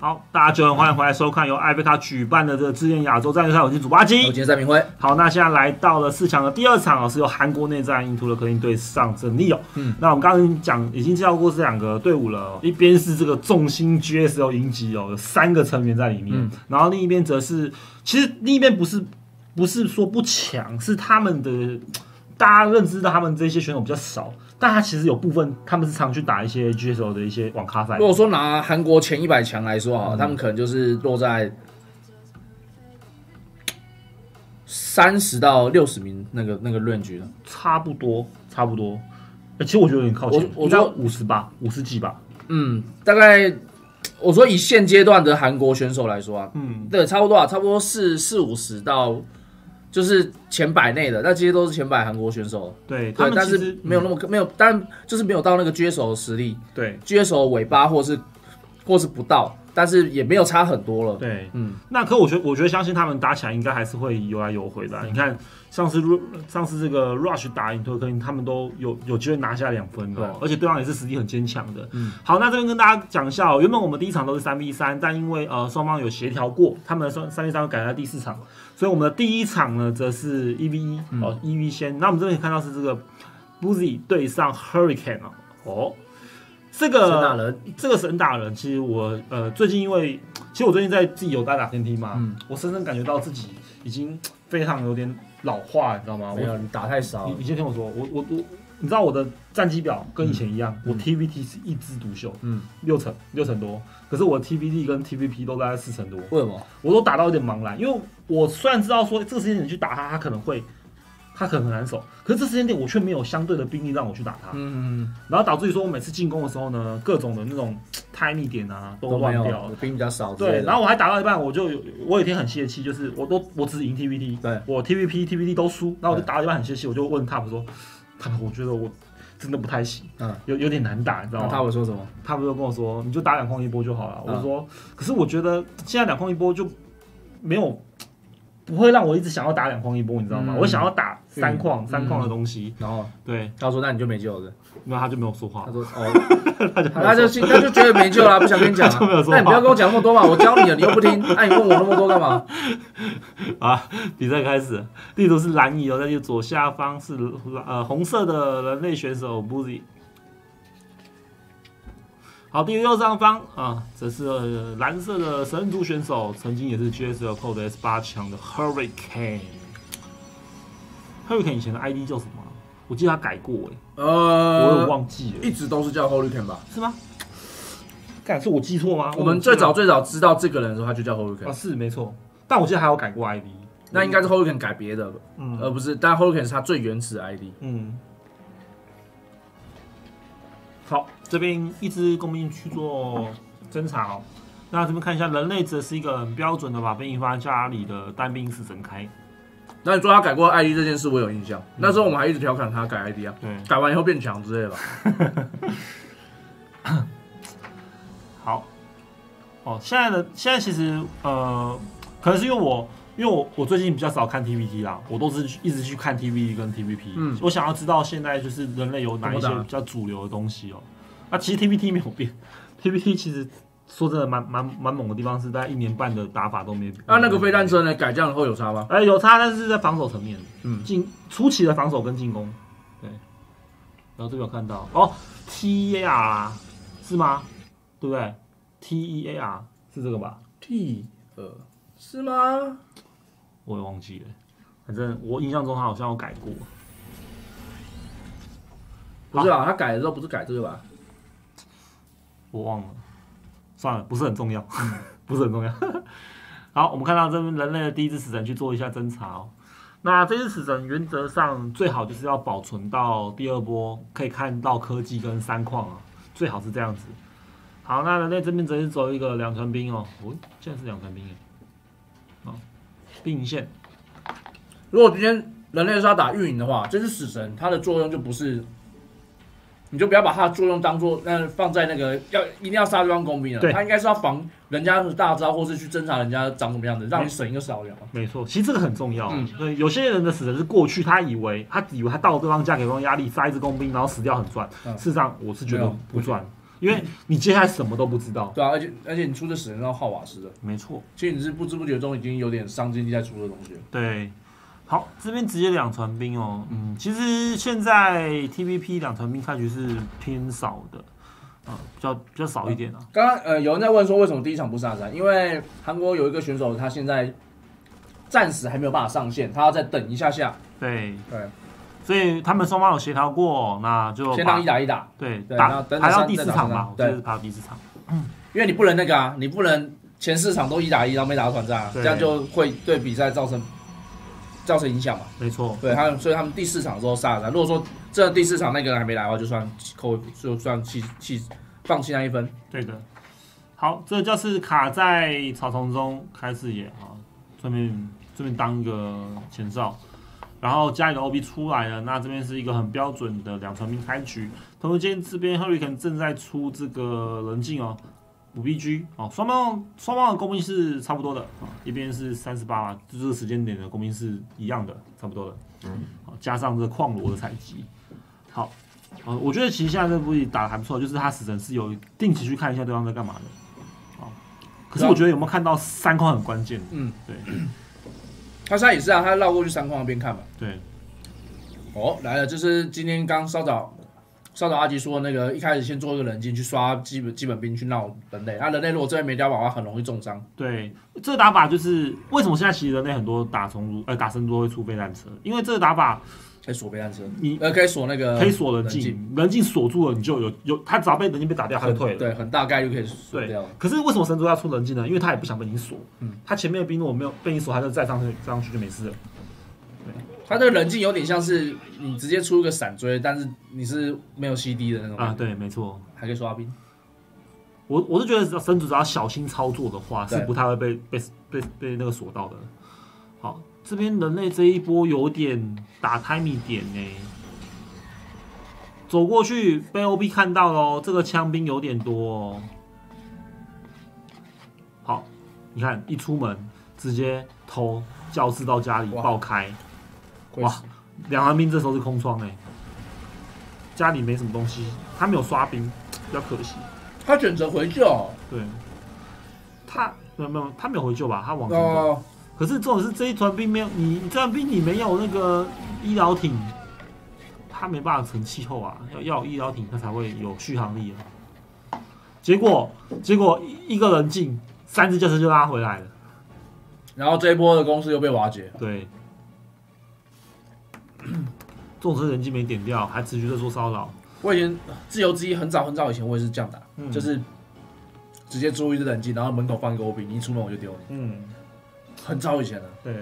好，大家就很欢迎回来收看由艾贝卡举办的这个志愿亚洲战略赛，我是主巴基。我今天在明辉，好，那现在来到了四强的第二场哦，是由韩国内战印度的科林队上阵利哦。嗯，那我们刚刚讲已经介绍过这两个队伍了哦，一边是这个重心 GSL 迎击哦，有三个成员在里面，嗯。然后另一边则是，其实另一边不是不是说不强，是他们的大家认知到他们这些选手比较少，但他其实有部分他们是常去打一些 GSL 的一些网咖赛如。果说拿韩国前一百强来说嗯啊，他们可能就是落在三十到六十名那个那个 range 了。差不多，差不多。欸其实我觉得有点靠前，我我觉得五十吧，五十几吧。嗯，大概我说以现阶段的韩国选手来说啊，嗯，对，差不多啊，差不多四四五十到就是前百内的，那这些都是前百韩国选手。对对，但是没有那么、没有，但就是没有到那个撅手的实力，对。撅手尾巴或是或是不到，但是也没有差很多了。对。嗯，那可我觉得，我觉得相信他们打起来应该还是会有来有回的啊、你看上次 Ru- 上次这个 Rush 打赢托克林，他们都有有机会拿下两分的、哦，而且对方也是实力很坚强的。嗯，好，那这边跟大家讲一下哦，原本我们第一场都是三 v 三，但因为呃双方有协调过，他们的三三 v 三改在第四场，所以我们的第一场呢则是一 v 一哦，一 v 先。那我们这边可以看到是这个 Boozy 对上 Hurricane 哦，哦，这个陈大人，这个神打人，其实我呃最近因为，其实我最近在自己有在打天梯嘛，嗯我深深感觉到自己已经非常有点老化，你知道吗？我没有你打太少了你你先听我说，我我我，你知道我的战绩表跟以前一样，嗯我 TVT 是一枝独秀，嗯，六成六成多，可是我 TVT 跟 TVP 都大概四成多，为什么？我都打到有点茫然，因为我虽然知道说这个时间点去打他，他可能会。他可能很难守，可是这时间点我却没有相对的兵力让我去打他，嗯嗯，然后导致于说我每次进攻的时候呢，各种的那种 timing 点啊都乱掉了，。兵比较少。对，然后我还打到一半，我就有我有一天很泄气，就是我都我只赢 TVT，对我 TVP TVT 都输，然后我就打到一半很泄气，我就问 Top 说，Top 我觉得我真的不太行，嗯，有有点难打，你知道吗？他会说什么？他不就跟我说，你就打两框一波就好了。我说，可是我觉得现在两框一波就没有不会让我一直想要打两框一波，你知道吗？嗯我想要打三框、嗯三框的东西。然后对，他说：“那你就没救了。那他就没有说话他，说：“哦，他就他就觉得没救了，不想跟你讲、他就没有啊。说话那你不要跟我讲那么多嘛，我教你了，你又不听，那、你问我那么多干嘛？啊，比赛开始，地图是蓝移哦，在左下方是呃红色的人类选手 Boozy。好，第右上方啊，这是、呃蓝色的神族选手，曾经也是 GSL Code S 八强的 Hurricane。Hurricane 以前的 ID 叫什么啊？我记得他改过哎，我有呃，忘记了，一直都是叫 Hurricane 吧？是吗？干是我记错吗？我们最早最早知道这个人的时候，他就叫 Hurricane 啊是没错，但我记得还有改过 ID，那应该是 Hurricane 改别的，嗯而不是，但 Hurricane 是他最原始的 ID。嗯，好，这边一只工兵去做侦查哦。那这边看一下，人类则是一个很标准的把兵引发家里的单兵式整开。那你说他改过 ID 这件事，我有印象。那时候我们还一直调侃他改 ID 啊，对，改完以后变强之类的吧。好，哦，现在的现在其实呃，可能是因为我因为我我最近比较少看 TVT 啦，我都是一直去看 TVT 跟 TVP。嗯我想要知道现在就是人类有哪一些比较主流的东西哦。那其实 TVT 没有变，TVT 其实说真的蛮蛮蛮猛的地方是在一年半的打法都没。那那个飞弹车呢？改这样以后有差吗？哎、有差，但是在防守层面，嗯，进初期的防守跟进攻，对。然后这边有看到哦，T E A R 是吗？对不对？T E A R 是这个吧？T 呃是吗？我也忘记了，反正我印象中他好像有改过。不是啊，他改的时候不是改这个吧？我忘了，算了，不是很重要，不是很重要。好，我们看到这边人类的第一只死神去做一下侦查哦。那这只死神原则上最好就是要保存到第二波可以看到科技跟三矿啊，最好是这样子。好，那人类这边则是走一个两船兵哦，哦，现在是两船兵耶。好，兵线，如果今天人类是要打运营的话，这只死神它的作用就不是，你就不要把它的作用当做那放在那个要一定要杀对方工兵了，对它应该是要防人家的大招，或是去侦查人家长什么样子，让你省一个扫描。没错，其实这个很重要。嗯对，有些人的死神是过去他以为他以为他到了对方家给对方压力，杀一只工兵，然后死掉很赚。嗯事实上，我是觉得不赚。因为你接下来什么都不知道。对啊，而且而且你出的死人要耗瓦斯的，没错，其实你是不知不觉中已经有点伤经济在出的东西了。对。好，这边直接两船兵哦。嗯，其实现在 TVP 两船兵开局是偏少的，啊、比较比较少一点啊。刚刚呃有人在问说为什么第一场不上山？因为韩国有一个选手他现在暂时还没有办法上线，他要再等一下下。对，对，所以他们双方有协调过，那就先当一打一打，对对打排到第四场吧，三对排到第四场。因为你不能那个啊，你不能前四场都一打一，然后没打到团战啊，这样就会对比赛造成造成影响嘛。没错，对，他们所以他们第四场之后杀了，如果说这第四场那个人还没来的话，就算扣就算弃弃放弃那一分。对的。好，这就是卡在草丛中开视野啊，顺便顺便当一个前哨。然后家里的 OB 出来了，那这边是一个很标准的两传兵开局。同时间这边 Hurricane 正在出这个人进哦，五 BG 哦，双方双方的工兵是差不多的啊，一边是三十八这个时间点的工兵是一样的，差不多的。嗯，好，加上这个矿罗的采集，好，呃，我觉得其实现在这部打的还不错，就是他死神是有定期去看一下对方在干嘛的。啊，可是我觉得有没有看到三框很关键。嗯，对他现在也是啊，他绕过去三矿那边看嘛。对，哦，来了，就是今天刚稍早稍早阿吉说那个一开始先做一个冷静，去刷基本基本兵去闹人类，那人类如果这边没碉堡的话，很容易重伤。对，这个打法就是为什么现在其实人类很多打虫族呃打神族会出飞弹车，因为这个打法可以锁备战车，你呃，可以锁那个，可以锁人人进，人进锁住了，你就有有他只要被人进被打掉，他就退了。对，很大概率可以锁对掉。可是为什么神族要出人进呢？因为他也不想被你锁，嗯他前面的兵如果没有被你锁，他就再上去，再上去就没事了。他这个人进有点像是你直接出一个闪追，但是你是没有 CD 的那种啊，，对，没错。还可以刷兵。我我是觉得神主只要小心操作的话，是不太会被被被被那个锁到的。好，这边人类这一波有点打 timing 点呢、走过去被 OB 看到喽，这个枪兵有点多哦。好，你看一出门直接偷教室到家里爆开，哇两行兵这时候是空窗哎、家里没什么东西，他没有刷兵，比较可惜。他选择回救对，他没有没有，他没有回救吧？他往前走。哦，可是重点是这一团兵没有你，你这团兵你没有那个医疗艇，他没办法成气候啊，要要有医疗艇，他才会有续航力啊。结果结果一一个人进，三只轿车就拉回来了。然后这一波的公司又被瓦解。对，这种是人机没点掉，还持续在做骚扰。我以前自由之一很早很早以前我也是这样打，嗯就是直接注一只冷静，然后门口放一个 OB，你一出门我就丢你。嗯，很早以前了，对。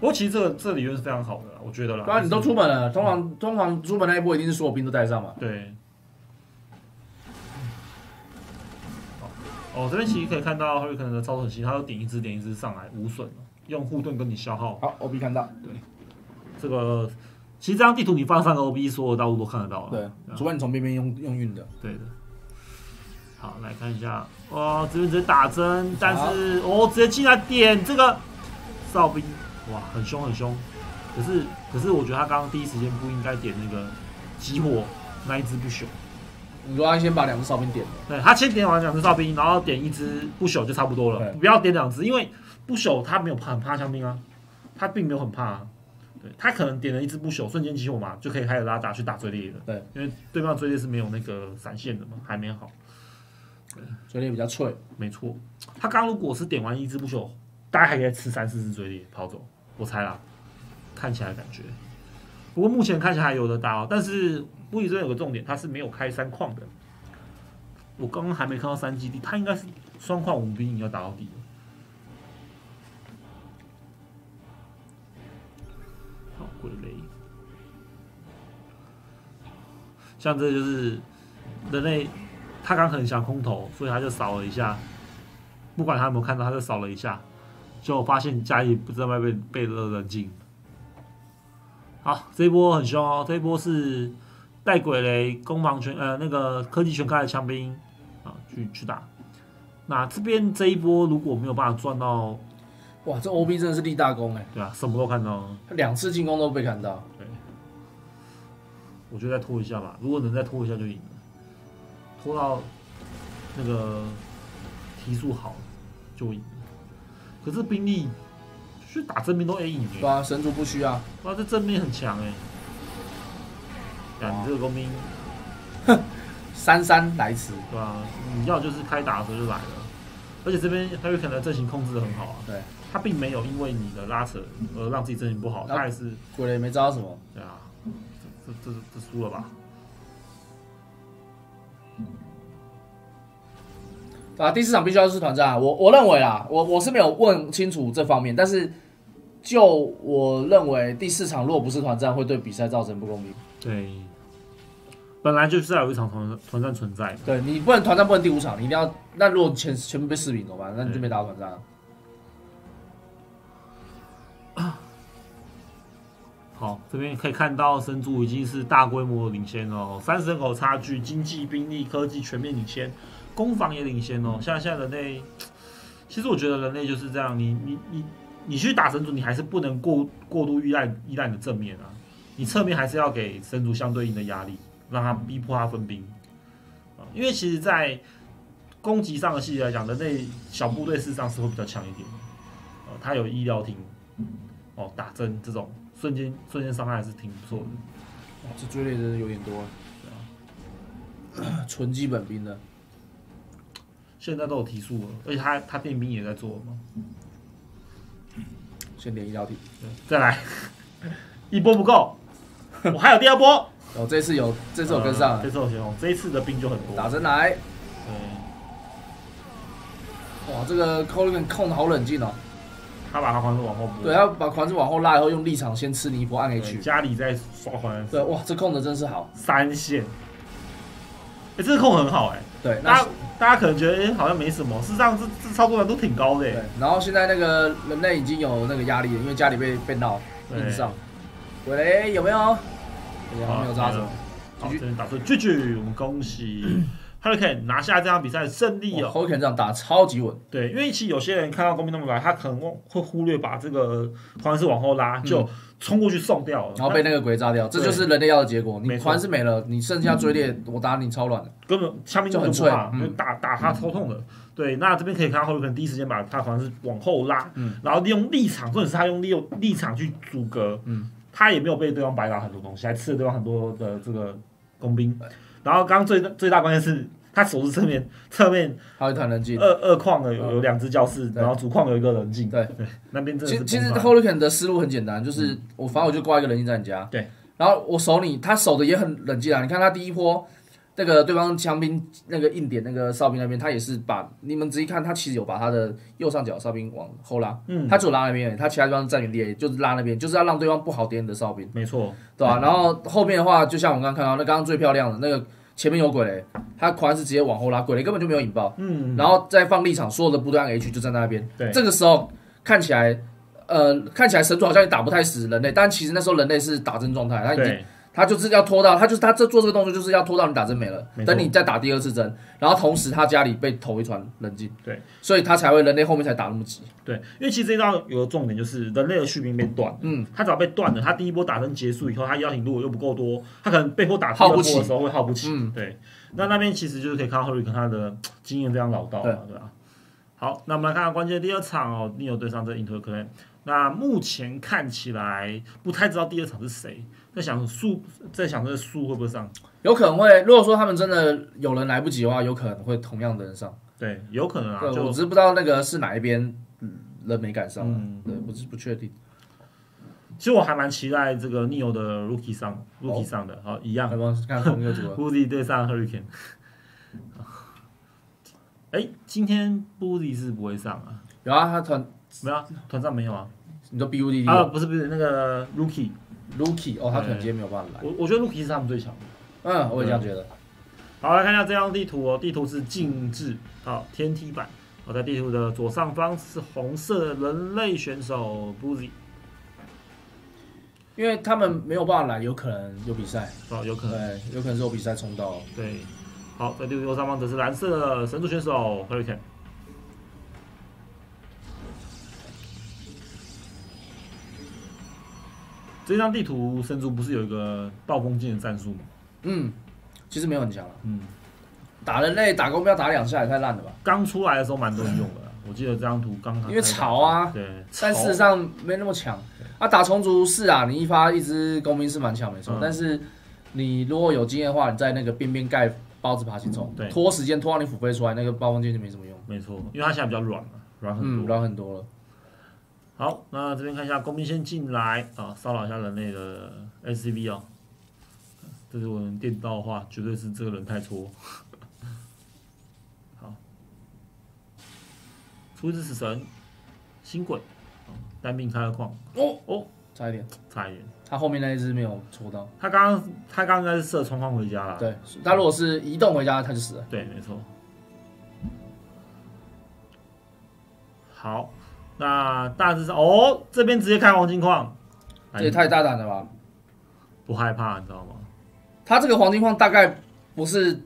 不过其实这个这个理论是非常好的啦，我觉得啦。不然你都出门了，通常通常出门那一波一定是所有兵都带上嘛。对。哦，这边其实可以看到 Hurricane 的操作很细，他都点一只点一只上来无损哦用护盾跟你消耗。好，OB 看到，对这个其实这张地图你放上个 OB，所有道路都看得到了。对，啊除非你从边边用用运的。对的。好，来看一下，哇，这边直接打针，但是哦，直接进来点这个。哨兵，哇，很凶很凶。可是可是我觉得他刚刚第一时间不应该点那个激活那一只不朽。你说他先把两只哨兵点了，对他先点完两只哨兵，然后点一只不朽就差不多了，不要点两只，因为不朽他没有怕很怕枪兵啊，他并没有很怕、啊，对他可能点了一只不朽，瞬间激活嘛，就可以开始拉闸去打追猎的，对，因为对方追猎是没有那个闪现的嘛，还没好，所以比较脆。没错，他刚如果是点完一只不朽，大概还可以吃三四只追猎跑走，我猜啦，看起来感觉，不过目前看起来还有的打哦，但是布里这边有个重点，他是没有开三矿的。我刚刚还没看到三基地，他应该是双矿五兵，你要打到底。好，鬼雷，像这就是人类，他刚很想空投，所以他就扫了一下，不管他有没有看到，他就扫了一下，就发现家里不知道被被被了人进。好，这一波很凶哦，这一波是带鬼雷攻防全呃那个科技全开的枪兵啊去去打。那这边这一波如果没有办法赚到，哇，这 OB 真的是立大功哎，对啊，什么都看到，他两次进攻都被看到。对我觉得再拖一下吧，如果能再拖一下就赢了。拖到那个提速好就赢了。可是兵力去打正面都 A 赢对啊，神族不需要。哇，这正面很强哎！呀，你这个工兵，哼姗姗来迟，对啊、你要就是开打的时候就来了，而且这边他有可能阵型控制的很好啊，对，他并没有因为你的拉扯而让自己阵型不好，他还是鬼雷没招到什么。对啊，这这这这输了吧？啊，第四场必须要是团战啊，我我认为啦，我我是没有问清楚这方面，但是就我认为第四场如果不是团战，会对比赛造成不公平。对，本来就是要有一场团团战存在的。对你不能团战不能第五场，你一定要。那如果全全部被视频怎么办？那你就没打到团战啊。好，这边可以看到神族已经是大规模领先哦，三十人口差距，经济、兵力、科技全面领先，攻防也领先哦。像现在人类，其实我觉得人类就是这样，你你你你去打神族，你还是不能过过度依赖依赖你的正面啊，你侧面还是要给神族相对应的压力，让他逼迫他分兵啊，因为其实，在攻击上的细节来讲，人类小部队事实上是会比较强一点的，哦，他有医疗艇，哦，打针这种。瞬间瞬间伤害还是挺不错的。哇，这追猎真的有点多，对啊，纯基本兵的，现在都有提速了，而且他他电兵也在做嘛。先点医疗体，再来 一波不够，我还有第二波。哦，这次有，这次有跟上，这次有先锋，这一次的兵就很多。打针来，对，哇，这个 Colin 控的好冷静哦。他把他环子往后拨，对，他把环子往后拉，然后用立场先吃你一波按 H。家里在刷环。对，哇，这控的真是好。三线，哎，这个控很好哎。对，大家大家可能觉得哎好像没什么，事实上这这操作难度挺高的。对，然后现在那个人类已经有那个压力了，因为家里被被闹硬上。鬼雷有没有？没有扎着。好，这边打出拒拒，我们恭喜。Hurricane 拿下这场比赛胜利哦，Hurricane 这样打超级稳。对，因为其实有些人看到工兵那么白，他可能会忽略把这个环是往后拉，就冲过去送掉了，然后被那个鬼炸掉。这就是人类要的结果。你环是没了，你剩下追猎，我打你超软的，根本枪兵就很脆，打打他超痛的。对，那这边可以看到 Hurricane 第一时间把他环是往后拉，然后利用立场，或者是他用利用立场去阻隔，嗯，他也没有被对方白打很多东西，还吃了对方很多的这个工兵。然后刚刚最最大关键是，他手术侧面，侧面还有一团人镜。二二矿的有有两只教室，然后主矿有一个人镜。对对，那边其实其实 Hurricane 的思路很简单，就是我反正我就挂一个人镜在你家。对。然后我守你，他守的也很冷静啊。你看他第一波，那个对方枪兵那个硬点那个哨兵那边，他也是把你们仔细看，他其实有把他的右上角哨兵往后拉。嗯。他只有拉那边，他其他地方站原地，就是拉那边，就是要让对方不好点你的哨兵。没错。对吧？然后后面的话，就像我刚刚看到，那刚刚最漂亮的那个。前面有鬼雷，他狂是直接往后拉，鬼雷根本就没有引爆，嗯，然后再放立场，所有的部队按 H 就站在那边，对，这个时候看起来，呃，看起来神族好像也打不太死人类，但其实那时候人类是打针状态，他已经。他就是要拖到，他就是他这做这个动作，就是要拖到你打针没了，等你再打第二次针，然后同时他家里被投一船冷静，对，所以他才会人类后面才打那么急，对，因为其实这招有个重点就是人类的续命被断，嗯，他只要被断了，他第一波打针结束以后，他邀请如果又不够多，他可能被迫打耗不起的时候会耗不起，嗯，对，那那边其实就是可以看到 u r r 他的经验非常老道了，对吧？好，那我们来看看关键第二场哦，你有对上这 Inter 可能，那目前看起来不太知道第二场是谁。在想树，在想这个树会不会上？有可能会。如果说他们真的有人来不及的话，有可能会同样的人上。对，有可能啊。我只是不知道那个是哪一边人没赶上。嗯，对，我是不确定。其实我还蛮期待这个 Neo 的 Rookie 上，Rookie 上的，好一样。看同一个组合。Boozy 对上 Hurricane。哎，今天 Boozy 是不会上啊？有啊，他团没有团上没有啊？你说 B U D D 啊？不是不是那个 Rookie。Lucky 哦，他可能今天没有办法来。我我觉得 Lucky 是他们最强的。嗯，我也这样觉得。好，来看一下这张地图哦。地图是静置，好天梯版。好，在地图的左上方是红色人类选手 Boozy。因为他们没有办法来，有可能有比赛。哦，有可能。对，有可能是有比赛冲到。对。好，在地图右上方则是蓝色的神族选手 Hurricane。这张地图神族不是有一个暴风剑的战术吗？嗯，其实没有很强了。嗯，打人类打公标打两下也太烂了吧？刚出来的时候蛮多人用的啦，我记得这张图刚因为潮啊，对，但事实上没那么强。啊，打虫族是啊，你一发一只工兵是蛮强没错，嗯但是你如果有经验的话，你在那个边边盖包子爬行虫，对拖时间拖到你腹飞出来，那个暴风剑就没什么用。没错，因为它现在比较软嘛，软很嗯，多。软很多了。好，那这边看一下工兵先进来啊，骚扰一下人类的 SCV 哦。这是我们电到的话，绝对是这个人太搓。好，出一只死神，新鬼，哦单兵开了矿，哦哦，差一点，差一点。他后面那一只没有戳到。他刚刚他刚刚应该是射冲框回家了。对，他如果是移动回家，他就死了。对，没错。好，那大致上哦，这边直接开黄金矿，这也太大胆了吧！不害怕，你知道吗？他这个黄金矿大概不是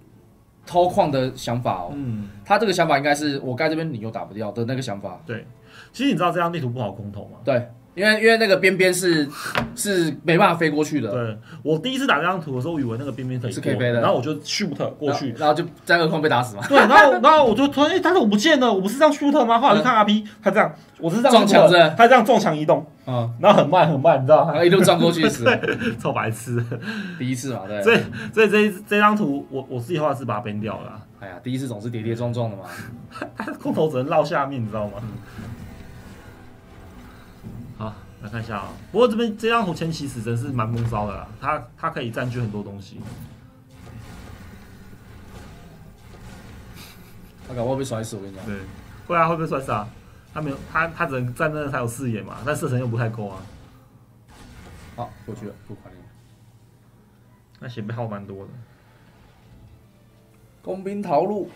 偷矿的想法哦，嗯，他这个想法应该是我盖这边你又打不掉的那个想法。对。其实你知道这张地图不好空投吗？对，因为因为那个边边是是没办法飞过去的，对我第一次打这张图的时候，我以为那个边边可以是可以飞的然后我就 shoot 过去，然后就在二空被打死嘛，对，然后然后我就突然，哎、但是我不见了？我不是这样 shoot 吗？后来我就看 RP，他这样，我是这样撞墙是他这样撞墙移动，嗯，然后很慢很慢，你知道吗？然后一路撞过去死，超白痴。第一次嘛，对，所以所以这一这张图，我我自己的话是把它编掉了。哎呀，第一次总是跌跌撞撞的嘛，他空投只能绕下面，你知道吗？好，来看一下啊、不过这边这张图前期死神是蛮闷骚的啦，它它可以占据很多东西。他搞不好被甩死，我跟你讲，对，会啊，会被摔死啊。他没有，他他只能站那才有视野嘛，但射程又不太够啊。好过去了，不管你。那血被耗蛮多的。工兵逃路，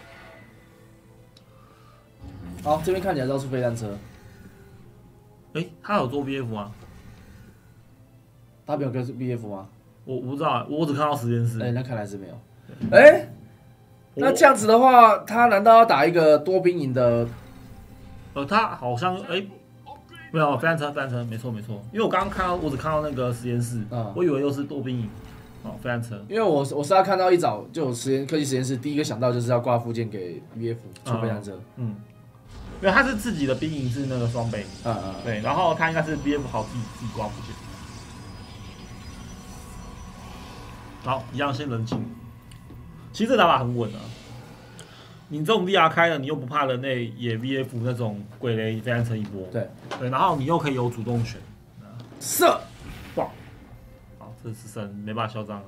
好，这边看起来都是飞弹车，诶，他有做 BF 吗？他没有跟 BF 吗？我我不知道啊，我只看到实验室。哎，那看来是没有。哎，那这样子的话，他难道要打一个多兵营的？呃，他好像诶，没有飞弹车，飞弹车，没错没错。因为我刚刚看到，我只看到那个实验室，嗯我以为又是多兵营。哦，飞弹车。因为我我是要看到一早就有实验科技实验室，第一个想到就是要挂附件给 VF 出飞弹车。嗯，因为他是自己的兵营是那个双倍，嗯嗯，对，然后他应该是 BF 好自己自己挂附件。好，一样先冷静。其实这打法很稳啊，你这种 VR 开了，你又不怕人类也 VF 那种鬼雷飞弹车一波，对对，然后你又可以有主动权。射好，这是神没办法嚣张了。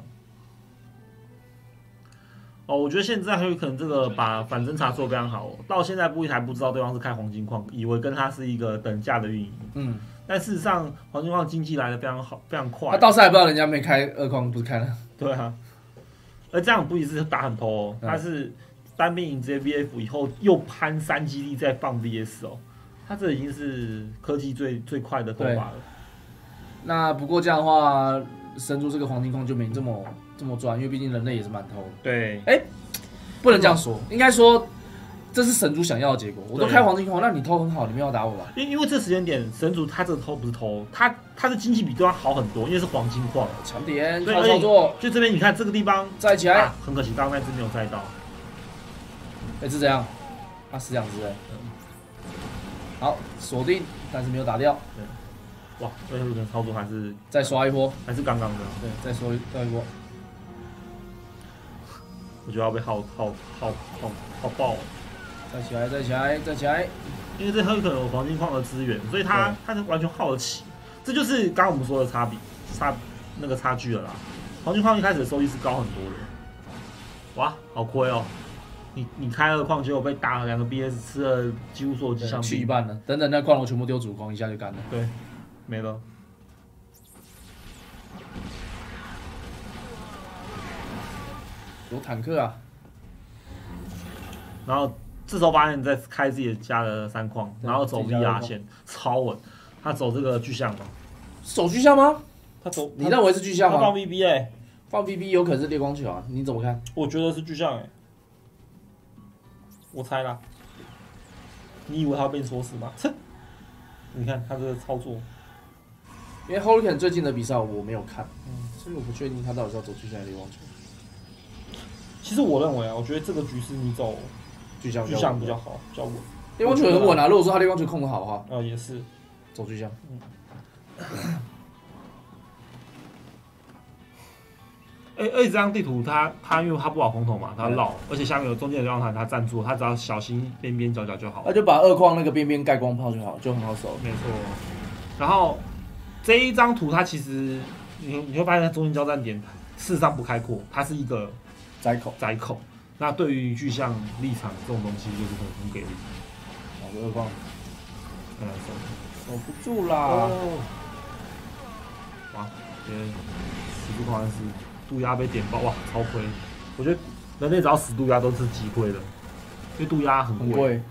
哦，我觉得现在很有可能这个把反侦查做非常好、哦，到现在不一还不知道对方是开黄金矿，以为跟他是一个等价的运营，嗯，但事实上黄金矿经济来的非常好，非常快。他到时候还不知道人家没开二矿，不是开了？对啊，而这样不一是打很多哦，嗯他是单兵营直接 VF 以后又攀三基地再放 VS 哦，他这已经是科技最最快的偷法了。那不过这样的话，神族这个黄金矿就没这么这么赚，因为毕竟人类也是蛮偷的。对，不能这样说，应该说这是神族想要的结果。我都对开黄金矿，那你偷很好，你没有打我吧？因因为这时间点神族他这个偷不是偷，他他的经济比对方好很多，因为是黄金矿。强点，操作，就这边你看这个地方，再起来。啊，很可惜刚刚那只没有载到。哎，是这样，啊，是这样子哎。好，锁定，但是没有打掉，哇，最后一个操作还是再刷一波，还是刚刚的，对，再刷一再一波。我觉得要被耗耗耗耗耗爆了。再起来，再起来，再起来。因为这很可能有黄金矿的资源，所以它对它是完全耗得起。这就是刚刚我们说的差别差那个差距了啦。黄金矿一开始的收益是高很多的，哇，好亏哦！你你开了矿，结果被打了两个 BS，吃了几乎所有机去一半了，等等，那矿楼全部丢主矿，一下就干了。对，没了。有坦克啊，然后这时候发现在开自己的家的三矿，然后走 VR 线，超稳。他走这个巨象吗？走巨像吗？他走，你认为是巨像吗放吗？VB 哎、放 BB 有可能是猎光球啊，你怎么看？我觉得是巨象哎、我猜啦。你以为他会被你说死吗？切！你看他这个操作，因为 Hurricane 最近的比赛我没有看，嗯所以我不确定他到底是要走巨像还是猎光球。其其实我认为啊，我觉得这个局势你走巨像巨像比较好，比较稳。猎光球很稳啊，如果说他猎光球控的好的话，呃，也是。走巨像。哎，而且这张地图它它因为它不好空投嘛，它绕，而且下面有中间的流浪塔，它站住，它只要小心边边角角就好。那就把二矿那个边边盖光炮就好，就很好守。没错。然后这一张图它其实你你会发现它中间交战点事实上不开阔，它是一个窄口窄口。那对于具象立场这种东西就是很很给力。好，二矿，看来守守不住啦。哇，这十不狂是。渡鸦被点爆哇，超亏！我觉得人类只要死渡鸦都是极亏的，因为渡鸦很贵。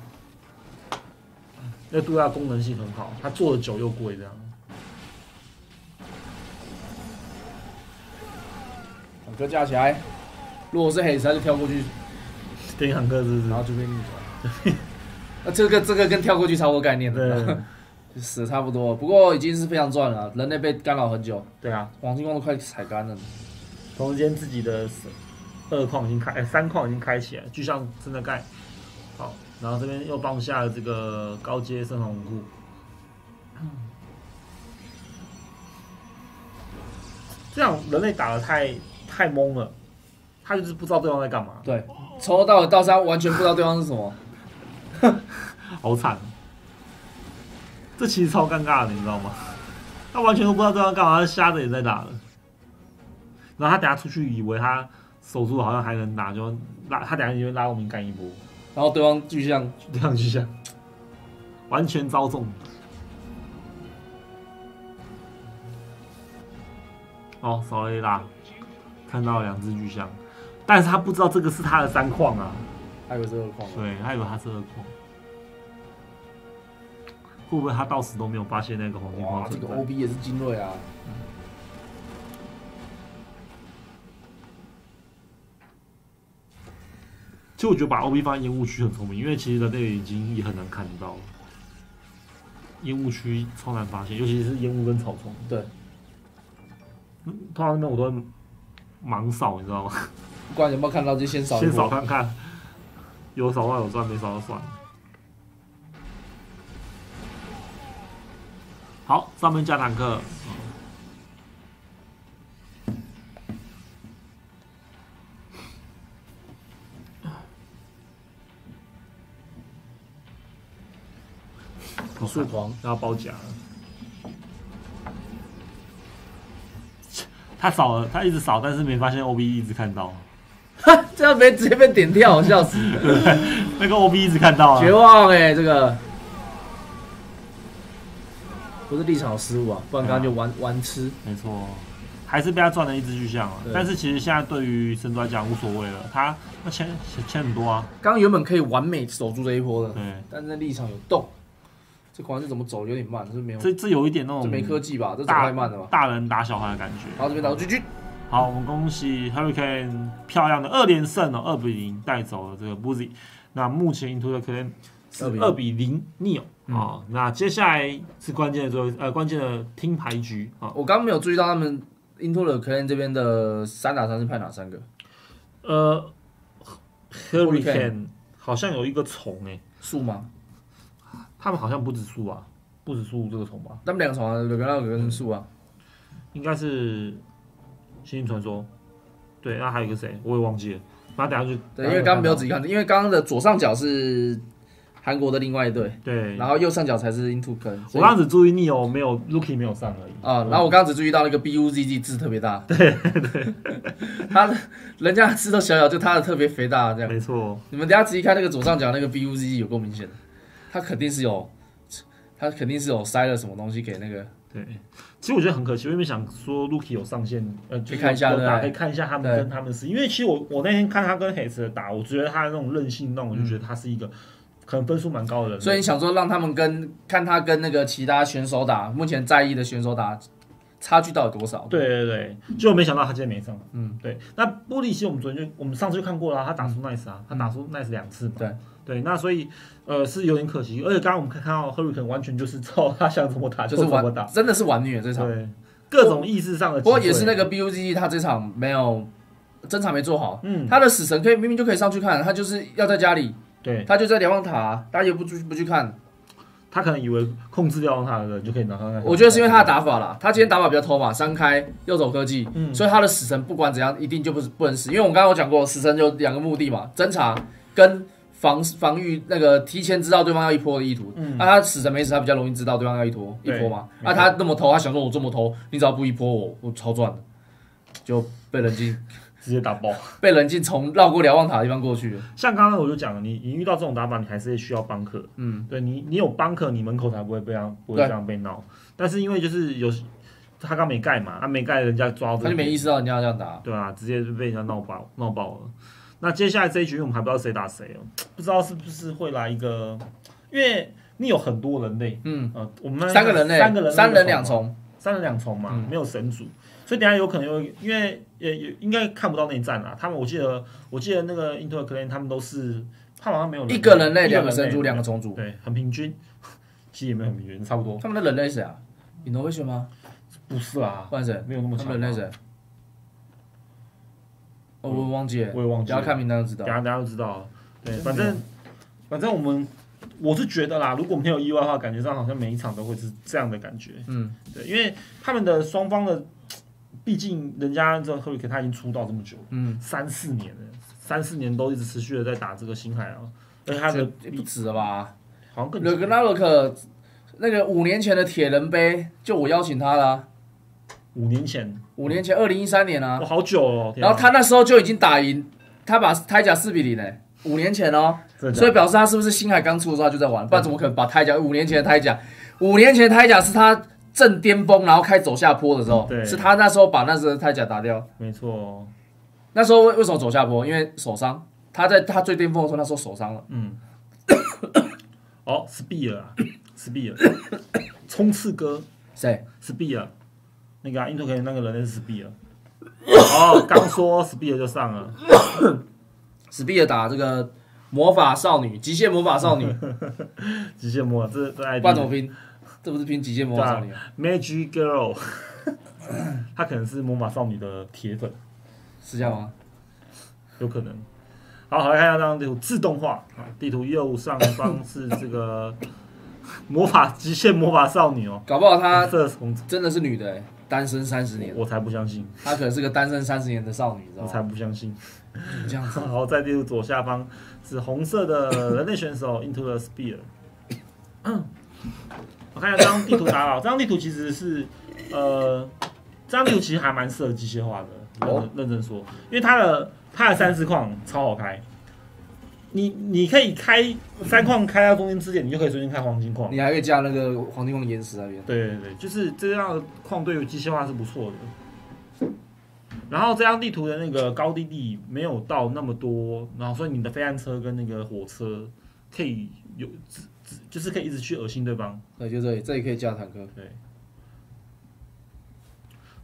那渡鸦功能性很好，它做的久又贵，这样。两个架起来，如果是黑色就跳过去，电坦克是不是？然后就被逆转。那这个这个跟跳过去差不多概念，对，死差不多。不过已经是非常赚了，人类被干扰很久。对啊，黄金矿都快踩干了。同时间自己的二矿已经开，三矿已经开起来，巨像正在盖。好，然后这边又帮下了这个高阶圣红库。这样人类打的太太懵了，他就是不知道对方在干嘛。对，从头到尾到三完全不知道对方是什么，好惨。这其实超尴尬的，你知道吗？他完全都不知道对方干嘛，他瞎着也在打了。然后他等下出去，以为他守住好像还能打，就拉他等下因为拉我们干一波，然后对方巨像，对方巨像，完全遭中。哦，少了一拉，看到两只巨像，但是他不知道这个是他的三矿啊，还有这个矿，对，还有他这个矿，会不会他到死都没有发现那个黄金矿？这个 OB 也是精锐啊。其实我觉得把 O B 放在烟雾区很聪明，因为其实人类已经也很难看得到了，烟雾区超难发现，尤其是烟雾跟草丛。对，通常那边我都会盲扫，你知道吗？不管有没有看到，就先扫。先扫看看，有扫到有赚，没扫就算了。好，上面加坦克。树狂要包夹了，他扫了，他一直扫，但是没发现 O B 一直看到，哈，这样被直接被点掉，笑死！那个 O B 一直看到，绝望哎，这个不是立场失误啊，不然刚刚就完完吃。没错，还是被他赚了一只巨象啊。但是其实现在对于神族来讲无所谓了，他那钱钱很多啊。刚刚原本可以完美守住这一波的，对，但是立场有动。这款是怎么走有点慢，是没有。这这有一点那种，这没科技吧？这走太慢了吧？大人打小孩的感觉。好，这边打 GG。好，我们恭喜 Hurricane 漂亮的二连胜哦，二比零带走了这个 Boozy。那目前 Into the Clan 是二比零 Neo 啊。那接下来是关键的最后呃关键的听牌局啊。我刚刚没有注意到他们 Into the Clan 这边的三打三是派哪三个？呃，Hurricane 好像有一个虫哎，树吗？他们好像不止树啊，不止树这个虫吧？他们两个虫啊，有个那个跟树啊，应该是《星星传说》。对，那还有一个谁，我也忘记了。那等下就对，因为刚刚没有仔细看，因为刚刚的左上角是韩国的另外一队，对，然后右上角才是 Into 坑。我刚刚只注意 Neo 没有 Lucky 没有上而已啊。然后我刚刚只注意到那个 BUZG 字特别大，对对，他人家字都小小，就他的特别肥大这样。没错，你们等下仔细看那个左上角那个 BUZG 有够明显的。他肯定是有，他肯定是有塞了什么东西给那个。对，其实我觉得很可惜，我因为想说 Lucky 有上线，呃，可以看一下，可以看一下他们跟他们是，因为其实我我那天看他跟黑子打，我觉得他的那种韧性，那我就觉得他是一个可能分数蛮高的人。所以你想说让他们跟看他跟那个其他选手打，目前在意的选手打，差距到底多少？对对对，就没想到他今天没上。嗯，对。那玻璃其实我们昨天就我们上次就看过了，他打出 Nice 啊，他打出 Nice 两次。对。对，那所以呃是有点可惜，而且刚刚我们看看到 Hurricane 完全就是照他想怎么打就是怎么打，真的是玩虐这场，对，各种意识上的，不过也是那个 BUG 他这场没有侦查没做好，嗯，他的死神可以明明就可以上去看，他就是要在家里，对他就在瞭望塔，大家也不去不去看。他可能以为控制掉他的人就可以拿上来。我觉得是因为他的打法啦，他今天打法比较偷嘛，三开右手科技，嗯所以他的死神不管怎样一定就不是不能死，因为我们刚刚有讲过，死神有两个目的嘛，侦查跟防防御那个提前知道对方要一波的意图。嗯那、他死神没死，他比较容易知道对方要一波一对波嘛。那、他那么投，他想说我这么投，你只要不一波我我超赚的，就被冷静 直接打爆。被冷静从绕过瞭望塔的地方过去了。像刚刚我就讲了，你你遇到这种打法，你还是需要帮客。嗯，对你，你有帮客，你门口才不会被这样不会这样被闹。但是因为就是有他刚没盖嘛，他没盖，人家抓他就没意识到人家要这样打。对啊，直接就被人家闹爆闹爆了。那接下来这一局我们还不知道谁打谁哦，不知道是不是会来一个，因为你有很多人类，嗯，呃，我们三个人类，三个人三人两重。三人两重嘛，嗯没有神主，所以等下有可能有，因为也也应该看不到内战啊。他们我记得我记得那个 Inter Clan 他们都是，他好像没有一个人类，两个神族，两个虫族。对，很平均，其实也没有很平均，差不多。他们的人类是谁啊？Innovation 吗？不是啦，不然谁？没有那么强吧。他们人类谁？哦，我忘记了，我也忘记了只要看名单就知道等。下大家都知道了。对，反正反正我们我是觉得啦，如果没有意外的话，感觉上好像每一场都会是这样的感觉。嗯，对，因为他们的双方的，毕竟人家这赫里克他已经出道这么久了，嗯，三四年了，三四年都一直持续的在打这个星海啊，而且他的不止了吧？好像更勒格纳洛克那个五年前的铁人杯，就我邀请他了啊，五年前，五年前二零一三年啊哇，，好久哦。啊然后他那时候就已经打赢，他把胎甲四比零诶，五年前哦，所以表示他是不是星海刚出的时候他就在玩？不然怎么可能把胎甲五年前的胎甲，五年前的胎甲是他正巅峰，然后开走下坡的时候，对是他那时候把那时候的胎甲打掉。没错，那时候为为什么走下坡？因为手伤，他在他最巅峰的时候那时候手伤了。嗯。哦，Spear 啊，Spear，冲刺哥谁？，Spear，那个啊，印度可以那个人类是 Spear。哦，刚说 Spear 就上了，，Spear 打这个魔法少女，极限魔法少女，极限魔这这 ID 不然怎么拼？这不是拼极限魔法少女啊？Magic Girl，他可能是魔法少女的铁粉，是这样吗？有可能。好，好来看一下这张地图，自动化啊，地图右上方是这个 魔法极限魔法少女哦，搞不好她这真的是女的、欸，单身三十年，我才不相信，她可能是个单身三十年的少女，你知道吗？我才不相信。怎么这样子？然后在地图左下方是红色的人类选手 Into the Spear。我看一下这张地图打扰，这张地图其实是呃，这张地图其实还蛮适合机械化的，认哦真认真说，因为它的它的三四矿超好开，你你可以开三矿开到中间支点，你就可以随便开黄金矿。你还可以加那个黄金矿岩石那边。对对对，就是这样的矿对于机械化是不错的。然后这张地图的那个高低地没有到那么多，然后所以你的飞弹车跟那个火车可以有，就是可以一直去恶心对方。对，就这里，这里可以加坦克。对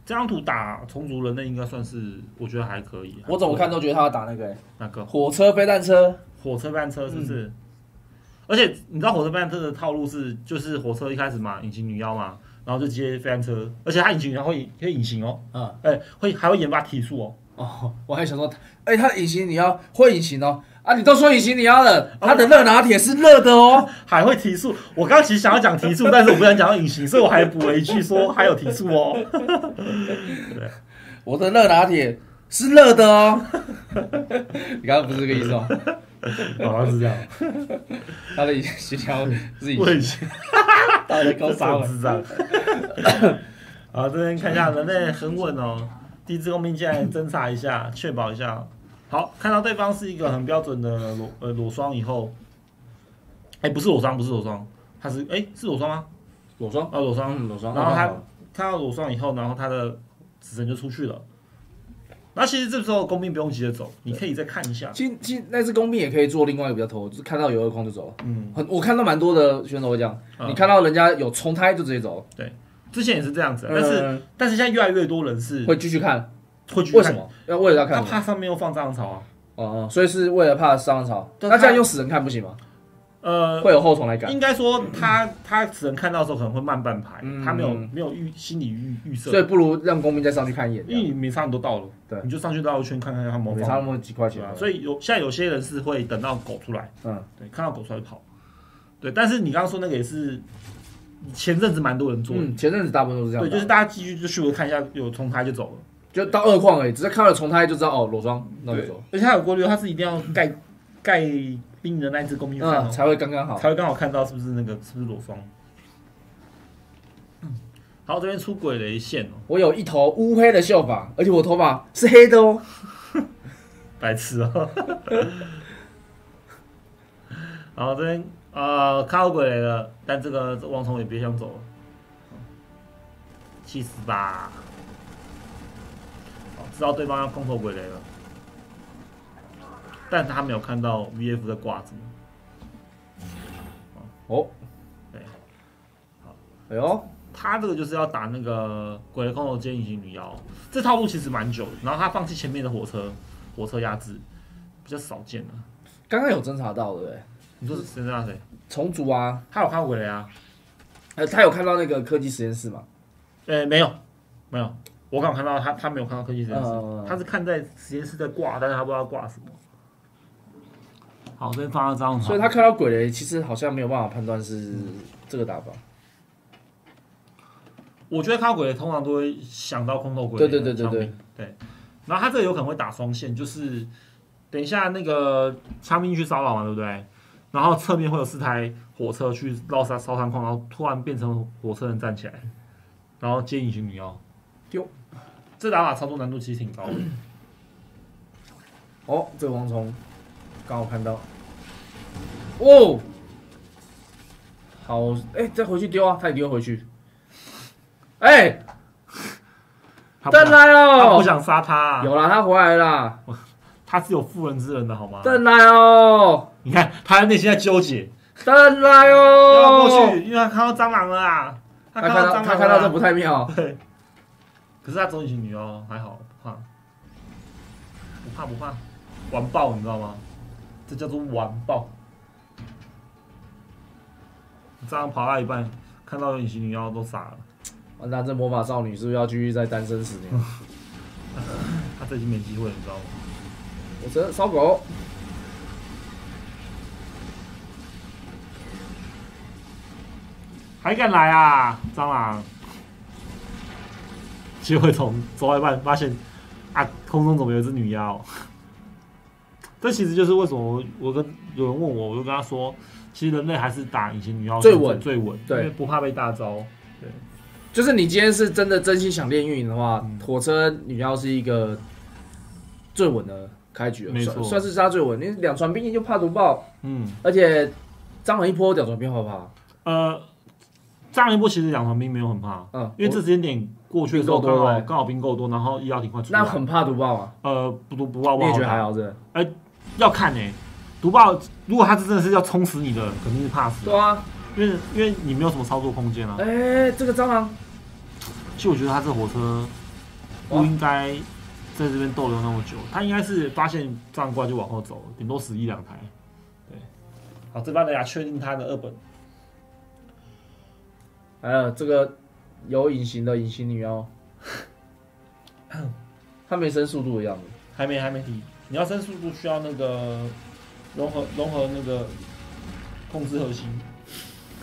这张图打虫族人类应该算是我觉得还可以。我怎么看都觉得他要打那个、欸、那个火车飞弹车，火车飞岸车是不是？而且你知道火车飞岸车的套路是，就是火车一开始嘛，隐形女妖嘛，然后就接飞岸车，而且它隐形女妖会可以隐形哦，嗯，哎、会还会研发提速哦。哦，我还想说，哎、他的隐形你要会隐形哦，啊，你都说隐形你要了，它的热拿铁是热的哦，还会提速。我刚刚其实想要讲提速，但是我不想讲到隐形，所以我还补了一句说还有提速哦。我的热拿铁是热的哦，你刚刚不是这个意思哦，好 像是这样，他的隐形条是以形，前。到底高沙文，超智障。好，这边看一下人类很稳哦，第一支工兵进来侦查一下，确保一下。好，看到对方是一个很标准的裸呃裸双以后，哎、不是裸双，不是裸双，他是哎、是裸双吗？裸双，啊，裸双，嗯，裸双，然后他哦看到裸双以后，然后他的死神就出去了。那其实这时候工兵不用急着走，你可以再看一下。其其那只工兵也可以做另外一个比较头，就是看到有二空就走了。嗯，很我看到蛮多的选手会这样，嗯你看到人家有冲胎就直接走，对之前也是这样子，但是、嗯但是现在越来越多人是会继续看，会继续看？为什么？要为了要看他？怕上面又放蟑螂草啊。哦哦，所以是为了怕蟑螂草。对那这样用死人看不行吗？呃，会有后重来感，应该说他他只能看到的时候可能会慢半拍，嗯。他没有没有预心理预预设。所以，不如让公民再上去看一眼，因为你没差很多到了，对。你就上去绕一圈看看他模仿，没差那么几块钱。啊，，所以有现在有些人是会等到狗出来，嗯，对，看到狗出来跑，对，但是你刚刚说那个也是前阵子蛮多人做的，嗯，前阵子大部分都是这样对，打，就是大家继续就去看一下有重胎就走了，就到二矿而已，只是看了重胎就知道哦裸装，那就对走，，而且它有规律，它是一定要盖盖冰的那一只公兵看嗯，哦，才会刚刚好。才会刚好看到是不是那个是不是裸双。好，这边出轨了一线哦，我有一头乌黑的秀发，而且我头发是黑的哦。白痴哦。然后这边呃看到鬼来了，但这个王虫也别想走了，气死吧！好，知道对方要空投鬼雷了，但他没有看到 VF 在挂着。哦，对，哎呦，他这个就是要打那个鬼雷空投接隐形女妖，这套路其实蛮久的。然后他放弃前面的火车，火车压制比较少见了。刚刚有侦查到对不对？你说是谁在谁？重组啊，他有看过鬼雷啊？呃，他有看到那个科技实验室吗？呃、没有，没有。我刚好看到他，他没有看到科技实验室，嗯他是看在实验室在挂，但是他不知道挂什么。好，这边放了张所以他看到鬼雷，其实好像没有办法判断是这个打法。我觉得看到鬼雷通常都会想到空投鬼雷，对对对对对对。然后他这个有可能会打双线，就是等一下那个枪兵去骚扰嘛，对不对？然后侧面会有四台火车去绕烧烧山矿，然后突然变成火车人站起来，然后接隐形女妖。丢，这打法操作难度其实挺高的。哦，这个蝗虫刚好看到。哦，好，哎、再回去丢啊，他也丢回去。哎、他不想登来哦，他不想杀他、啊，有啦，他回来啦，他是有妇人之仁的好吗？登来哦，你看他内心在纠结，登来哦！要哦。过去，因为他看到蟑螂了啊，他他看到蟑螂他看到这不太妙，对，可是他走隐形女哦，还好不怕，不怕不怕，完爆你知道吗？这叫做完爆。这样跑到一半，看到隐形女妖都傻了，完蛋，这魔法少女是不是要继续再单身十年？他这已经没机会了，你知道吗？我这烧狗，还敢来啊，蟑螂！结果从走到一半发现，啊，空中怎么有一只女妖？这其实就是为什么我我跟有人问我，我就跟他说，其实人类还是打隐形女妖最稳最稳，对因为不怕被大招。对就是你今天是真的真心想练运营的话，嗯火车女妖是一个最稳的开局了，没错算算是他最稳。你两船兵就怕毒爆，嗯，而且蟑螂一波，两船兵好不好？呃，上一波其实两船兵没有很怕，嗯，因为这时间点过去的时候刚好刚好兵够多，然后医疗挺快出来。那很怕毒爆啊，呃不毒不爆不你也觉得还好是不是？要看呢、毒爆如果他是真的是要冲死你的，肯定是怕死，对啊，因为因为你没有什么操作空间啊。哎，这个蟑螂。其实我觉得他这火车不应该在这边逗留那么久，他应该是发现蟑螂过来就往后走，顶多死一两台。对，好，这班的呀确定他的二本，还有，这个有隐形的隐形女妖，它没升速度的样子。还没还没。提，你要升速度需要那个融合融合那个控制核心，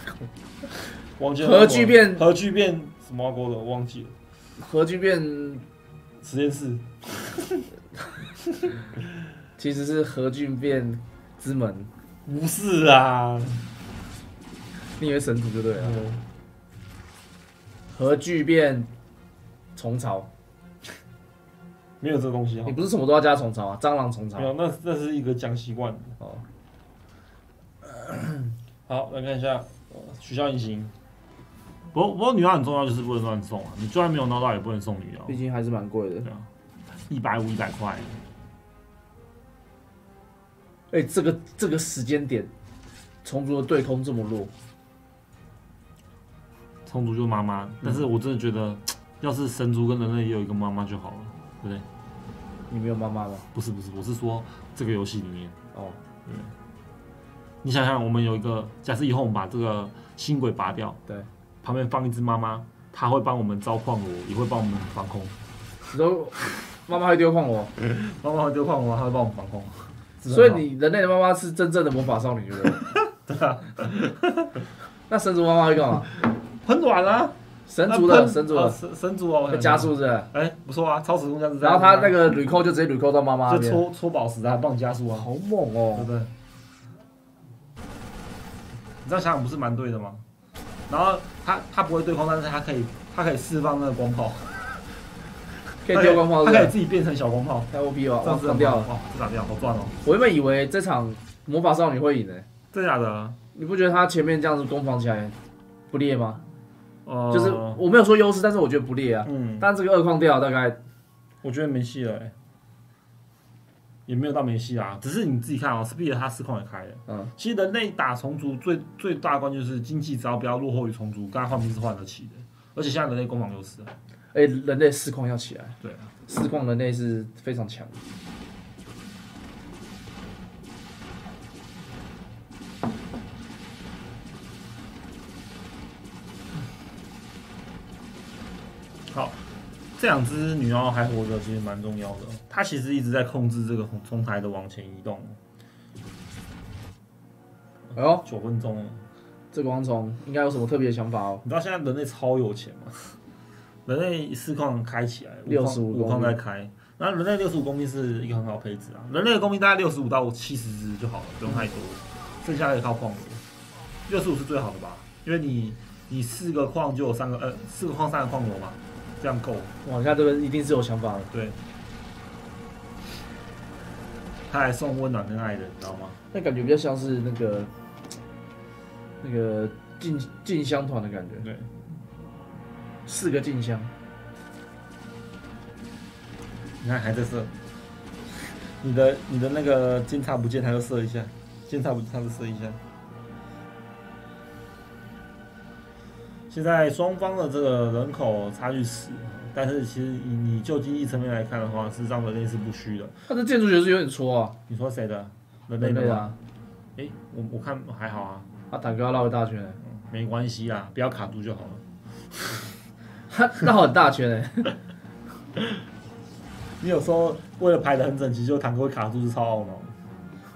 忘记了核聚变核聚变什么锅的我忘记了，核聚变实验室。其实是核聚变之门，不是啊，你以为神族就对了。嗯。核聚变虫巢，没有这个东西啊你，不是什么都要加虫草啊？蟑螂虫草没有，那那是一个讲习惯的。哦，好，来看一下，呃取消隐形。不过不过女妖很重要，就是不能乱送啊！你就算没有捞到，也不能送女妖毕，竟还是蛮贵的。一百五、一百块，哎、这个这个时间点，虫族的对空这么弱，虫族就是妈妈。但是我真的觉得，要是神族跟人类也有一个妈妈就好了，对不对？你没有妈妈吗？不是不是，我是说这个游戏里面，哦，你想想，我们有一个，假设以后我们把这个新轨拔掉，对，旁边放一只妈妈，她会帮我们招矿螺，也会帮我们防空。你说妈妈会丢矿我，妈妈会丢矿螺，她会帮我们防空。所以你人类的妈妈是真正的魔法少女，对不对？对啊，那神族妈妈会干嘛？很软啊，神族的神族的哦神神族哦，会加，速是不是？哎，不错啊，超时空加速，然后他那个铝扣就直接铝扣到妈妈，就搓搓宝石啊，帮你加速啊，好猛哦对哦！不对？你这样想想不是蛮对的吗？然后他他不会对空，但是他可以他可以释放那个光炮，可以丢光炮，他？可以自己变成小光炮，太 OP 了，哇，这样子掉了。哇，这打掉好赚哦，我原本以为这场魔法少女会赢呢，真的假的？你不觉得他前面这样子攻防起来不烈吗？呃，就是我没有说优势，但是我觉得不劣啊。嗯，但这个二矿掉大概我觉得没戏了、欸，也没有到没戏啊，只是你自己看哦，Speed 它四矿也开了。嗯，其实人类打虫族最最大关键就是经济只要不要落后于虫族，跟它换兵是换得起的。而且现在人类攻防优势啊，哎，人类四矿要起来，对啊，四矿人类是非常强。好，这两只女妖还活着，其实蛮重要的。它其实一直在控制这个红中台的往前移动。哎呦，九分钟了，这个王虫应该有什么特别的想法哦？你知道现在人类超有钱吗？人类四矿开起来，六十五矿在开，那人类六十五公斤是一个很好的配置啊。人类的公斤大概六十五到七十只就好了，不用太多，剩下的靠矿螺。六十五是最好的吧？因为你你四个矿就有三个呃四个矿三个矿螺嘛，这样够。哇，你看这个一定是有想法的。对，他还送温暖跟爱人，你知道吗？那感觉比较像是那个那个进进香团的感觉，对，四个进香。你看还在射，你的你的那个金叉不见，他就射一下，金叉不见他就射一下。现在双方的这个人口差距是，但是其实以你就经济层面来看的话，事实上人类是不虚的。他的建筑学是有点戳啊，你说谁的？人类的吗？人类的啊，诶，我我看还好啊，他坦克要绕一大圈欸，没关系啦，不要卡住就好了。他绕很大圈哎。你有时候为了排的很整齐，就坦克会卡住，是超懊恼。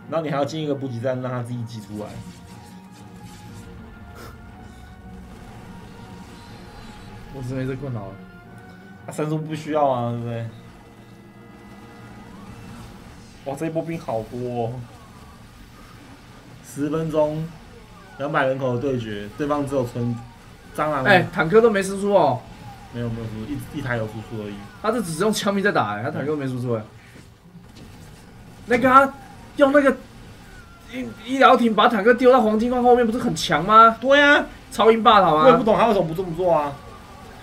然后你还要进一个补给站，让它自己挤出来。我是没这困扰了。啊，三叔不需要啊，对不对？哇，这一波兵好多、哦，十分钟，两百人口的对决，对方只有存蟑螂，哎、坦克都没输出哦，没有没有输，一一台有输出而已。他这只是用枪兵在打哎，他坦克都没输出哎。那个他用那个医医疗艇把坦克丢到黄金矿后面，不是很强吗？对啊，超音霸好我也不？懂他为什么不这么做啊？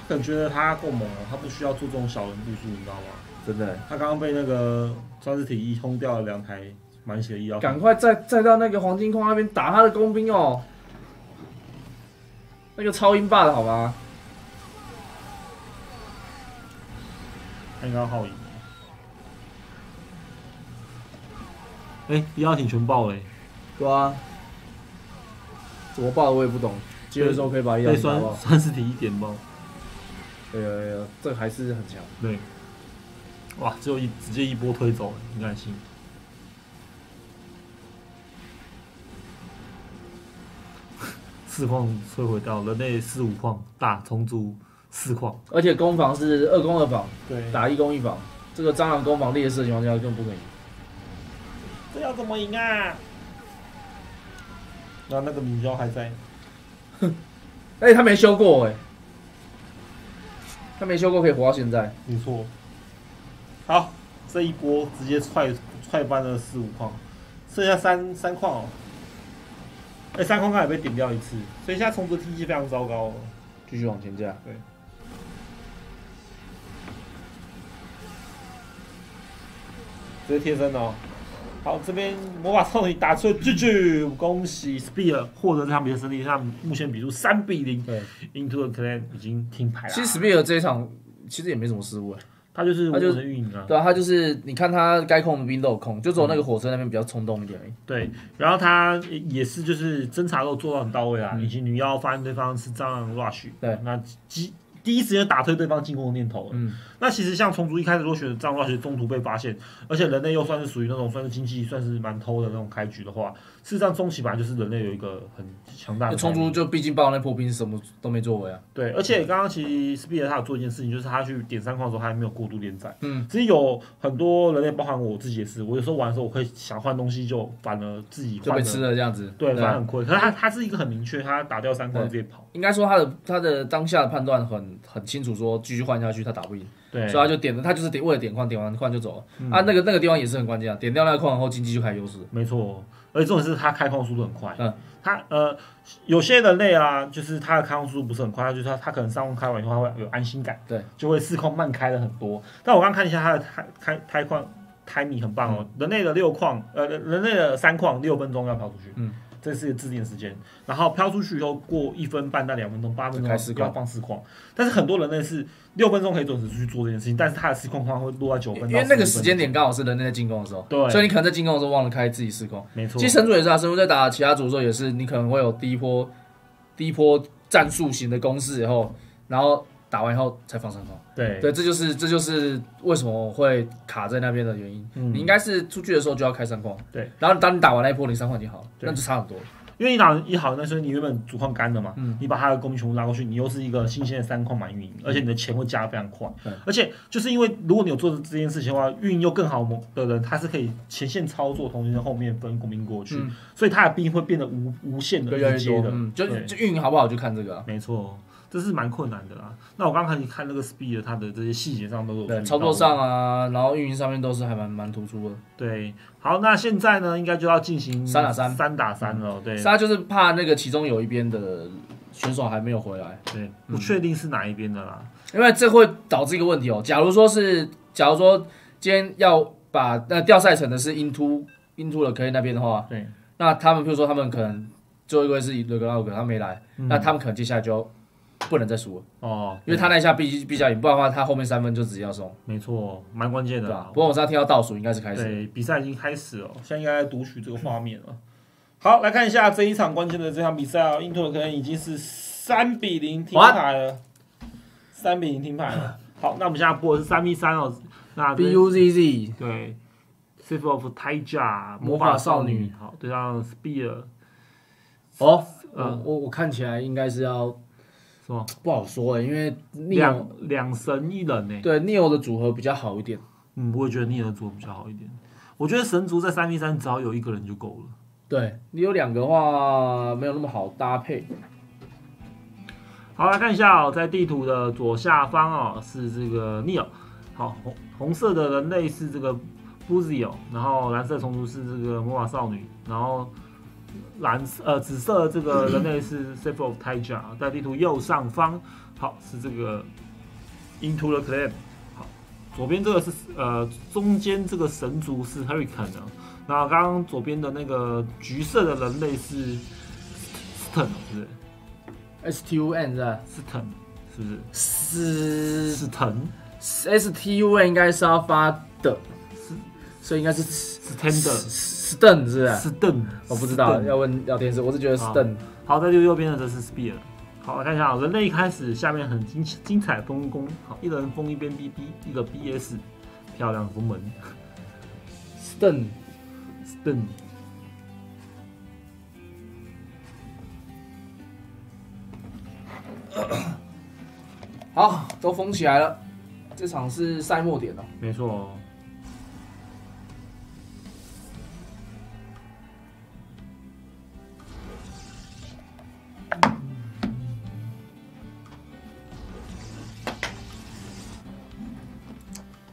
可能觉得他够猛了，他不需要做这种小人步数，你知道吗？真的，他刚刚被那个专制体一轰掉了两台满血的医疗赶快再再到那个黄金矿那边打他的工兵哦。那个超音霸的好吗？他应该要耗赢。哎、医疗艇全爆了、欸，对啊，怎么爆的我也不懂。接的时候可以把医疗被酸艇打爆。酸尸体一点爆。对呀对呀，这还是很强。对，哇，只有一直接一波推走了，你敢信？四矿摧毁掉，人类四五矿大重组四矿。而且攻防是二攻二防，对打一攻一防。这个蟑螂攻防劣势的情况下，更不可以赢。这要怎么赢啊？然后那个米椒还在，哼 哎、他没修过哎、他没修过可以活到现在。没错。好，这一波直接踹踹翻了四五矿，剩下三三矿哦。哎、三矿刚才被顶掉一次，所以现在重组体系非常糟糕哦。继续往前架，直接贴身哦。好，这边魔法少女打出了 GG，恭喜 Spear 获得这场比赛胜利，他们目前比出三比零对，，Into the Clan 已经停牌了。其实 Spear 这一场其实也没什么失误哎、他就是他就我的运营啊。对啊，他就是你看他该控的兵都有控，就只有那个火车那边比较冲动一点而已。对，然后他也是就是侦查都做到很到位啊，嗯以及女妖发现对方是蟑螂 rush，对，那第第一时间打退对方进攻的念头了。嗯，那其实像虫族一开始如果选择这样的话，其实中途被发现，而且人类又算是属于那种算是经济算是蛮偷的那种开局的话，事实上中期本来就是人类有一个很强大的冲突就毕竟爆那破冰什么都没作为啊。对，而且刚刚其实 Speed 他有做一件事情，就是他去点三矿的时候，他还没有过度连载。嗯，其实有很多人类，包含我自己也是，我有时候玩的时候，我会想换东西，就反而自己就被换吃了这样子。对，反而啊，很亏。可是他他是一个很明确，他打掉三矿直接跑。应该说他的他的当下的判断很很清楚，说继续换下去他打不赢，对所以他就点了，他就是点为了点矿，点完矿就走了。嗯啊，那个那个地方也是很关键啊，点掉那个矿后，经济就开始优势。没错。而且重点是它开矿速度很快。嗯，它呃有些人类啊，就是它的开矿速度不是很快，它就是它它可能上空开完以后，它会有安心感，对，就会四空慢开了很多。但我刚看一下它的开开开矿 timing 很棒哦，人类的六矿呃人类的三矿六分钟要飘出去。嗯。这是一个制定的时间，然后飘出去以后过一分半到两分钟，八分钟要放四矿。但是很多人类是六分钟可以准时去做这件事情，但是他的四矿框会落在九分，因为那个时间点刚好是人类在进攻的时候，对所以你可能在进攻的时候忘了开自己四控。没错其实神主也是啊，神主在打其他组的时候也是，你可能会有第一波第一波战术型的攻势以后，然后打完以后才放三控。对。对，这就是这就是为什么会卡在那边的原因。嗯。你应该是出去的时候就要开三矿，对，然后当你打完那一波，你三矿已经好了，那就差很多。因为你打一好，那时候你原本主矿干的嘛，嗯。你把他的工兵全部拉过去，你又是一个新鲜的三矿满运营，而且你的钱会加的非常快。对，而且就是因为如果你有做这件事情的话，运营又更好的人，他是可以前线操作，同时在后面分工兵过去，嗯。所以他的兵会变得无无限的对，越来越多，的，嗯，就对就运营好不好就看这个。啊。没错，这是蛮困难的啦。那我刚刚你看那个 speed，它的这些细节上都有对，操作上啊，然后运营上面都是还蛮蛮突出的。对，好，那现在呢，应该就要进行三打三。三打三了，对。他就是怕那个其中有一边的选手还没有回来，对，不确定是哪一边的啦，因为这会导致一个问题哦。假如说是，假如说今天要把那掉赛程的是 into into 了 K 那边的话，对，那他们比如说他们可能最后一位是 l e g a l 他没来，嗯。那他们可能接下来就不能再输了，哦，因为他那一下必必须要赢，不然的话他后面三分就直接要送，没错，蛮关键的。啦对吧？。不过我现在听到倒数应该是开始，对，比赛已经开始了，现在应该在读取这个画面了。好，来看一下这一场关键的这场比赛哦，印度的可能已经是三比零停牌了，三比零停牌了。好，那我们现在播的是三 v 三哦，那 B U Z Z 对 s i f of Taija 魔法少女。女，好，对上 Spear 哦，我我看起来应该是要是吗？不好说哎，因为两两神一人呢。对 Neo 的组合比较好一点。嗯，我也觉得 Neo 的组比较好一点。我觉得神族在三 v 三只要有一个人就够了。对你有两个的话，没有那么好搭配。好，来看一下哦，在地图的左下方哦，是这个 Neo，好红红色的人类是这个 Buzio，然后蓝色虫族是这个魔法少女，然后蓝色呃紫色的这个人类是 Safe of Taija，在地图右上方，好是这个 Into the Clan，好，左边这个是呃中间这个神族是 Hurricane 的，那刚刚左边的那个橘色的人类是 Stun 是不是？S T U N 是吧？？Stun 是不是？是是疼 S T U N 应该是要发的，所以应该是是 tender stun 是不是？Stun，我不知道，要问聊天室。我是觉得 stun 好，在右右边的这是 spear。好，来看一下啊，人类一开始下面很精精彩的分工，好，一人封一边 BB，一个 BS，漂亮封门 stun。stun。好，都封起来了。这场是赛末点哦。没错，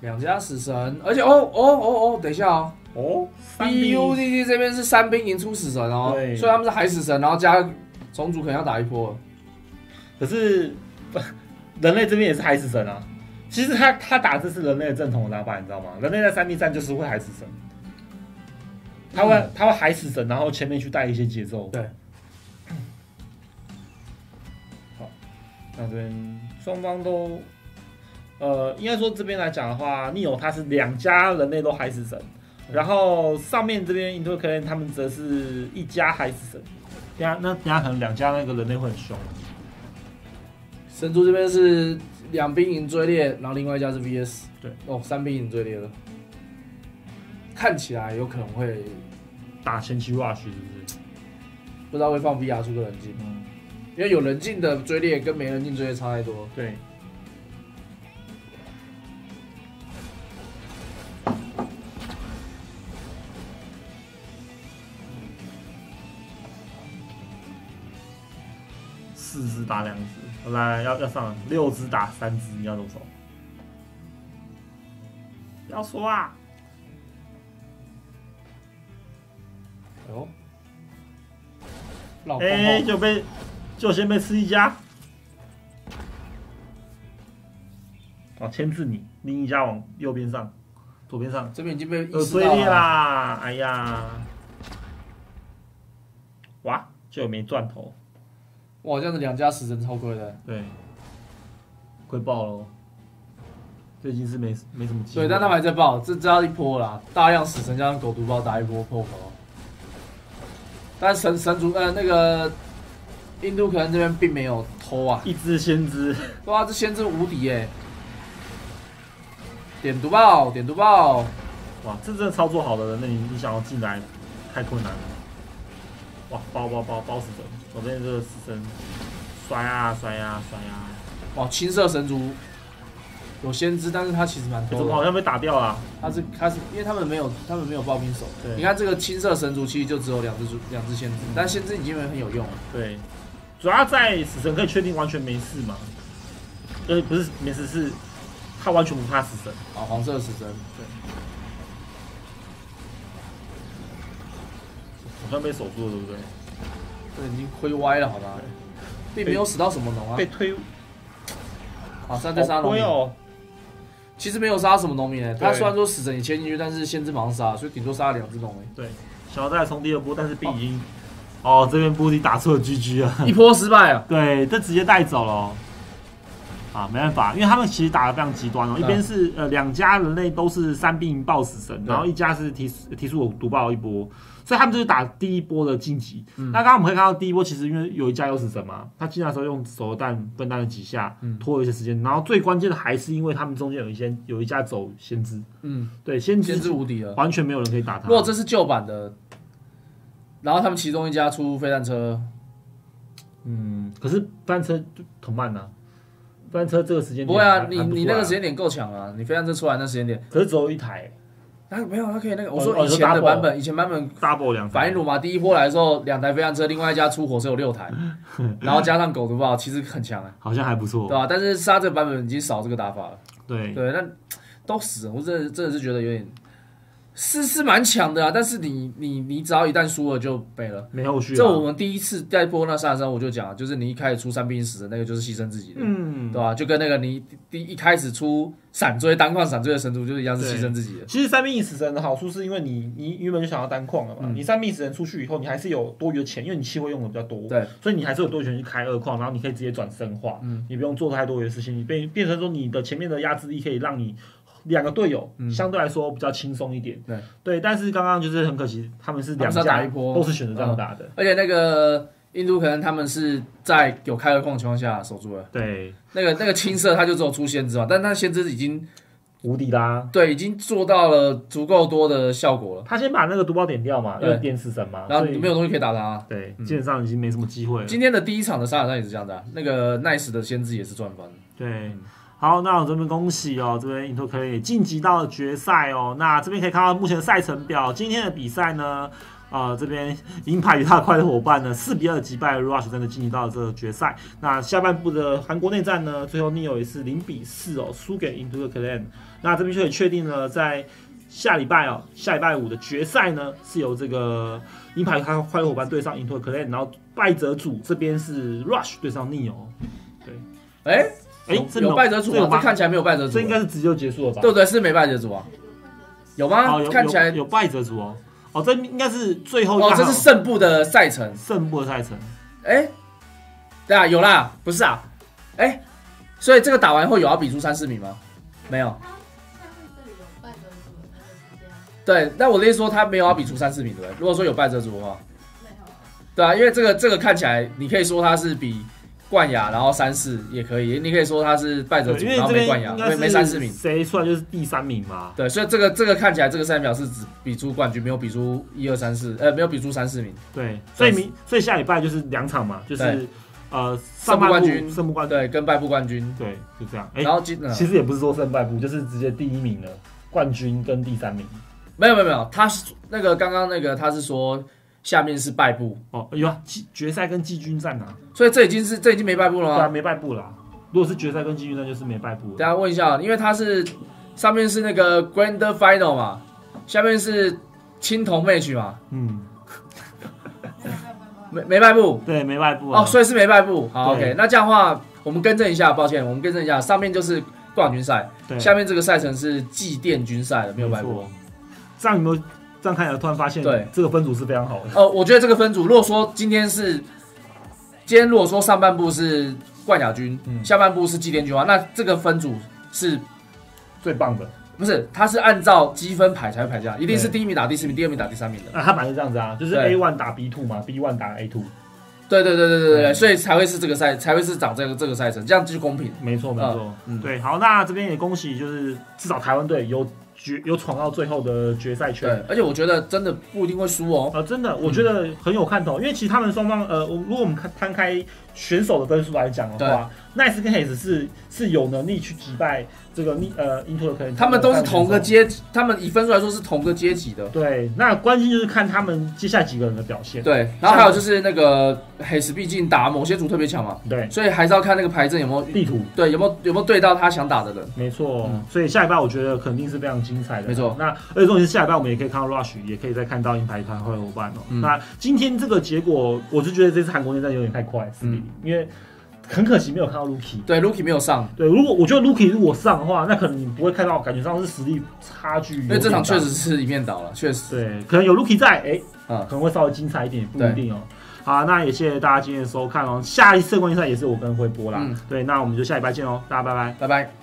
两家死神，而且哦哦哦哦，等一下哦哦，B U D D 这边是三兵赢出死神哦，对所以他们是海死神，然后加重组可能要打一波了。可是 人类这边也是海死神啊。其实他他打这是人类的正统的打法，你知道吗？人类在三 v 三就是会海死神，他会、他会海死神，然后前面去带一些节奏。对，好，那这边双方都呃，应该说这边来讲的话，Neo 它是两家人类都海死神，然后上面这边 Into Clan 他们则是一家海死神。等下那等下可能两家那个人类会很凶。神族这边是两兵营追猎，然后另外一家是 VS。对，哦，三兵营追猎了，看起来有可能会打前期 rush 是不是？不知道会放 VR 出个人镜，嗯，因为有人镜的追猎跟没人镜追猎差太多。对。只打两只，来要要上六只打三只，你要怎么走？不要说啊！哎就被就先被吃一家。哦，牵制你，另一家往右边上，左边上，这边已经被意有追猎识到了。啦！哎呀，哇，就有没钻头，哇，这样子两家死神超亏的。对，亏爆喽。这已经是没没什么机会。对，但他们还在爆，这这要一波啦，大量死神加上狗毒包打一波破口。但神神族呃那个印度可能这边并没有偷啊，一只先知，对啊，这先知无敌耶！点毒爆，点毒爆，哇，这真的操作好的人，那你你想要进来太困难了。哇，包包包包死神，左边这个死神摔啊摔啊摔啊，哇，青色神族有先知，但是他其实蛮多的，欸怎么好像被打掉了啊、他是他是因为他们没有他们没有暴兵手，对你看这个青色神族其实就只有两只两只先知，但先知已经很有用了。对，主要在死神可以确定完全没事嘛？呃，不是没事，是他完全不怕死神。啊，黄色死神，对好像被守住了，对不对？这已经亏歪了好吗？并没有死到什么农啊被，推，好，三在杀农民，好亏哦。其实没有杀什么农民诶，他对虽然说死神也切进去，但是先知马上杀，所以顶多杀了两只农民，对，想要再冲第二波，但是 B 已经，哦，这边波迪打出了 GG 啊。一波失败啊！对，这直接带走了哦。啊，没办法，因为他们其实打的非常极端哦。一边是呃两家人类都是三兵暴死神，然后一家是提提出毒爆一波，所以他们就是打第一波的晋级。那刚刚我们可以看到第一波其实因为有一家有死神嘛，他进来的时候用手榴弹分弹了几下，拖了一些时间。然后最关键的还是因为他们中间有一些有一家走先知，嗯，对先知先知无敌了。完全没有人可以打他。如果这是旧版的，然后他们其中一家出飞弹车，嗯，可是翻车就很慢呐、啊，翻车这个时间点不会啊，你你那个时间点够强啊，你飞弹车出来那时间点，可是只有一台啊没有，他可以那个，我哦说以前的版本，以前版本 double 两反应炉嘛，第一波来的时候两台飞弹车，另外一家出火车有六台，然后加上狗毒炮，其实很强啊，好像还不错。对。吧？但是杀这个版本已经少这个打法了，对，对，那都死了，我真的真的是觉得有点是是蛮强的啊，但是你你你只要一旦输了就没了。没后续、啊。这我们第一次在播那杀神，我就讲，就是你一开始出三兵死的那个就是牺牲自己的，嗯对，吧？就跟那个你第一开始出闪追单矿闪追的神族就是一样，是牺牲自己的。其实三兵一死神的好处是因为你你原本就想要单矿了嘛，嗯你三兵一死神出去以后，你还是有多余的钱，因为你气会用的比较多，对，所以你还是有多余钱去开二矿，然后你可以直接转生化，嗯你不用做太多余的事情，你变变成说你的前面的压制力可以让你。两个队友嗯。相对来说比较轻松一点，对。对，但是刚刚就是很可惜，他们是两打家一波。都是选择这样打的，而且那个印度可能他们是在有开二矿的情况下守住了，对，那个那个青色他就只有出先知嘛，但那先知已经无敌啦，对。已经做到了足够多的效果了，他先把那个毒包点掉嘛，因为电死神嘛，然后没有东西可以打他。对，嗯。基本上已经没什么机会了。今天的第一场的沙场上也是这样的啊、那个 nice 的先知也是赚翻。对，好，那我这边恭喜哦，这边 Into 可以晋级到了决赛哦。那这边可以看到目前的赛程表，今天的比赛呢，呃，这边银牌与他的快乐伙伴呢，四比二击败 Rush，真的晋级到了这个决赛。那下半部的韩国内战呢，最后 Neo 也是零比四哦，输给 Into the Clan。那这边就可以确定了，在下礼拜哦，下礼拜五的决赛呢，是由这个银牌与他的快乐伙伴对上 Into the Clan，然后败者组这边是 Rush 对上 Neo。对、哎、这有败者组吗？这看起来没有败者组，这应该是直接就结束了吧？对不对？是没败者组啊？有吗？哦，有看起来有有败者组哦。哦，这应该是最后一哦，这是胜部的赛程。胜部的赛程。哎、对啊，有啦，不是啊？哎、所以这个打完后有要比出三四名吗？没有。下面这里有败者组的那个是这样，对，但我的意思说他没有要比出三四名，对不对？如果说有败者组的话，没有啊。对啊，因为这个这个看起来，你可以说他是比冠亚，然后三四也可以，你可以说他是败者，组，然后没冠亚，没没三四名。谁出来就是第三名嘛。对，所以这个这个看起来这个赛秒是只比出冠军，没有比出一二三四，呃，没有比出三四名。对，所以明所以下礼拜就是两场嘛，就是呃胜上部部冠军胜部冠军，对，跟败部冠军，对，就这样。哎然，后今、呃其实也不是说胜败部，就是直接第一名了，冠军跟第三名。没有没有没有，他是那个刚刚那个他是说下面是败部，哦，有啊，季决赛跟季军战啊，所以这已经是这已经没败部了对啊，吗？没败部啦。如果是决赛跟季军战，就是没败部了。大家问一下，因为他是上面是那个 Grand Final 嘛，下面是青铜 match 嘛，嗯，没没败部对，没败部啊。哦，所以是没败部。好对，OK，那这样的话我们更正一下，抱歉，我们更正一下，上面就是冠军赛，对，下面这个赛程是祭奠军赛了，没有败部。错。这样有没有这样看起来突然发现，对这个分组是非常好的。呃，我觉得这个分组，如果说今天是，今天如果说上半部是冠亚军，嗯下半部是祭奠军的话，那这个分组是最棒的。不是？它是按照积分排才会排这样，一定是对第一名打第四名，第二名打第三名的。啊，他本来是这样子啊，就是对 A one 打 B two 嘛，B one 打 A two，对对对对对对所以才会是这个赛，才会是长这个这个赛程，这样就公平。没错没错。嗯，对，好，那这边也恭喜，就是至少台湾队有决有闯到最后的决赛圈。对，而且我觉得真的不一定会输哦。呃，真的，我觉得很有看头，因为其实他们双方，呃，我如果我们看摊开选手的分数来讲的话，Nice 跟 Hayes 是是有能力去击败这个密呃 Into 的可能，他们都是同个。阶，他们以分数来说是同个阶级的。对，那关键就是看他们接下来几个人的表现。对，然后还有就是那个黑石，毕竟打某些组特别强嘛，对，所以还是要看那个牌阵有没有地图对有没有有没有对到他想打的人。没错，嗯所以下一半我觉得肯定是非常精彩的。没错那而且重点是下一半我们也可以看到 Rush，也可以再看到银牌团会伙伴哦。嗯那今天这个结果，我是觉得这次韩国内战有点太快，四比零，因为很可惜没有看到 Lucky。对，Lucky 没有上，对，如果我觉得 Lucky 如果上的话，那可能你不会看到，感觉上是实力差距有因。为这场确实是一面倒了，确实。对，可能有 Lucky 在，哎、啊可能会稍微精彩一点，不一定哦。好，那也谢谢大家今天的收看哦。下一次冠军赛也是我跟辉波啦。嗯对，那我们就下礼拜见哦，大家拜拜。拜拜。